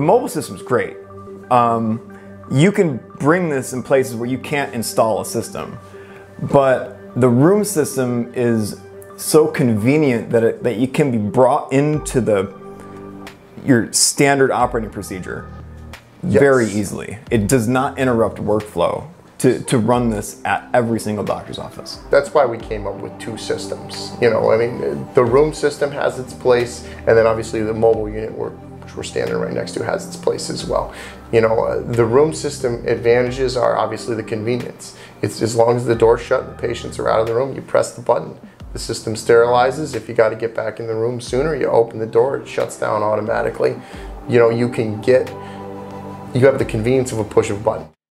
mobile system is great. Um, you can bring this in places where you can't install a system, but the room system is so convenient that it, that you can be brought into the your standard operating procedure Yes. very easily. It does not interrupt workflow to, to run this at every single doctor's office. That's why we came up with two systems. You know, I mean, the room system has its place, and then obviously the mobile unit, we're, which we're standing right next to, has its place as well. You know, uh, the room system advantages are obviously the convenience. It's as long as the door's shut and the patients are out of the room, you press the button. The system sterilizes. If you got to get back in the room sooner, you open the door, it shuts down automatically. You know, you can get, you have the convenience of a push of a button.